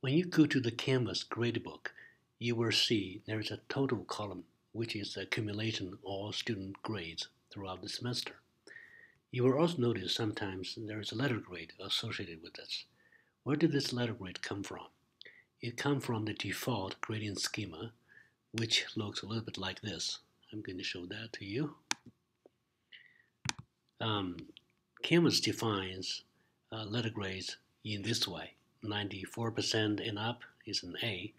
When you go to the Canvas gradebook, you will see there is a total column, which is the accumulation of all student grades throughout the semester. You will also notice sometimes there is a letter grade associated with this. Where did this letter grade come from? It comes from the default grading schema, which looks a little bit like this. I'm going to show that to you. Um, Canvas defines uh, letter grades in this way. 94% and up is an A,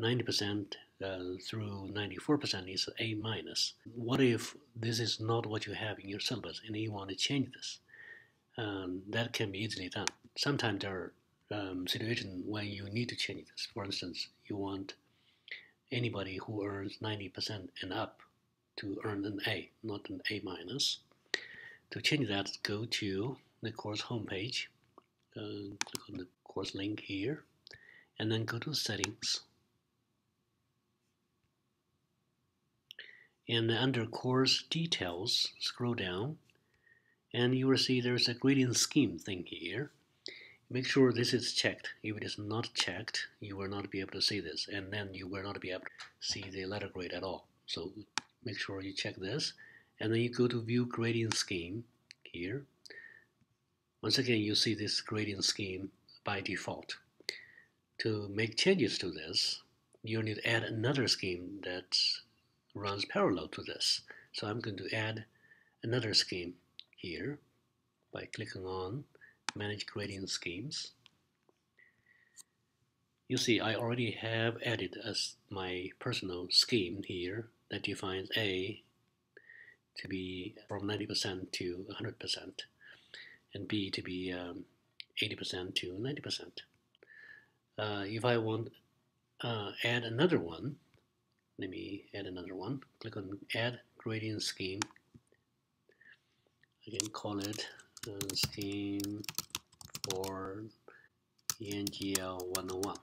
90% uh, through 94% is A minus. What if this is not what you have in your syllabus and you want to change this? Um, that can be easily done. Sometimes there are um, situations when you need to change this. For instance, you want anybody who earns 90% and up to earn an A, not an A minus. To change that, go to the course homepage, uh, click on the course link here, and then go to settings. And under course details, scroll down, and you will see there's a grading scheme thing here. Make sure this is checked. If it is not checked, you will not be able to see this, and then you will not be able to see the letter grade at all. So make sure you check this, and then you go to View Grading Scheme here. Once again, you see this grading scheme by default. To make changes to this, you need to add another scheme that runs parallel to this. So I'm going to add another scheme here by clicking on Manage Grading Schemes. You see I already have added as my personal scheme here that defines A to be from 90% to 100% and B to be um, 80% to 90%. Uh, if I want uh, add another one, let me add another one. Click on Add Grading Scheme. I can call it uh, Scheme for ENGL 101.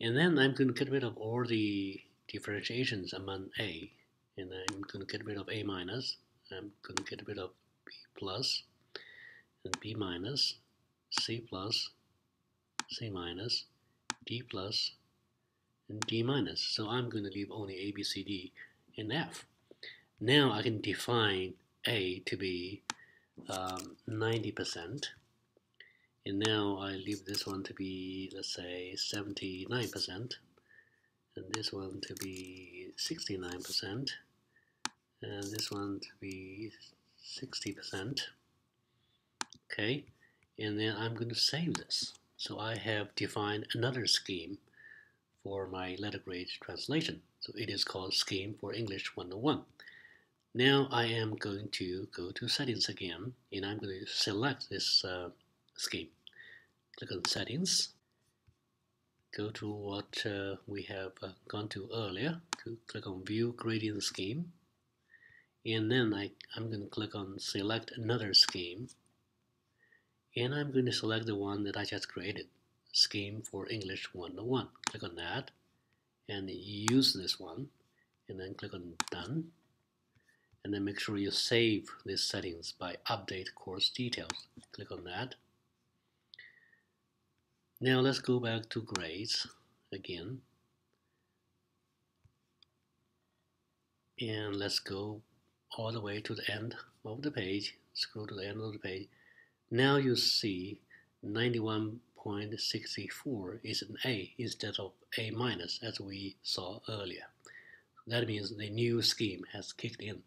And then I'm going to get rid of all the differentiations among A. And I'm going to get rid of A minus. I'm going to get rid of B plus and B minus, C plus, C minus, D plus, and D minus. So I'm going to leave only A, B, C, D, and F. Now I can define A to be um, 90%. And now I leave this one to be, let's say, 79%. And this one to be 69%. And this one to be 60%. Okay, and then I'm going to save this. So I have defined another scheme for my letter grade translation. So it is called Scheme for English 101. Now I am going to go to settings again and I'm going to select this uh, scheme. Click on settings. Go to what uh, we have uh, gone to earlier. Click on view grading scheme. And then I, I'm going to click on select another scheme. And I'm going to select the one that I just created. Scheme for English 101. Click on that and use this one and then click on done and then make sure you save these settings by update course details. Click on that. Now let's go back to grades again and let's go all the way to the end of the page scroll to the end of the page now you see 91.64 is an A instead of A minus as we saw earlier. That means the new scheme has kicked in